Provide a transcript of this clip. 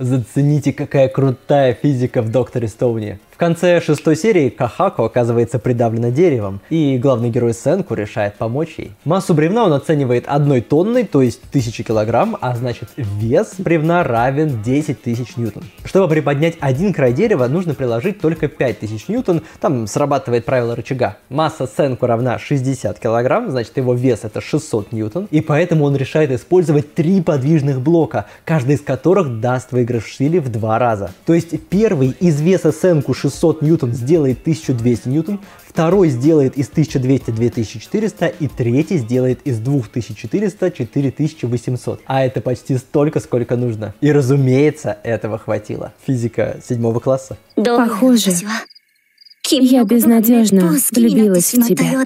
Зацените, какая крутая физика в Докторе Стоуне. В конце шестой серии Кахако оказывается придавлена деревом, и главный герой Сенку решает помочь ей. Массу бревна он оценивает одной тонной, то есть 1000 килограмм, а значит вес бревна равен 10 тысяч ньютон. Чтобы приподнять один край дерева, нужно приложить только 5000 ньютон, там срабатывает правило рычага. Масса Сенку равна 60 килограмм, значит его вес это 600 ньютон, и поэтому он решает использовать три подвижных блока, каждый из которых даст выигрыш в силе в два раза. То есть первый из веса Сенку 600 ньютон сделает 1200 ньютон, второй сделает из 1200 2400 и третий сделает из 2400 4800. А это почти столько, сколько нужно. И разумеется, этого хватило. Физика седьмого класса. Похоже, я безнадежно влюбилась в тебя.